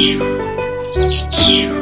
you.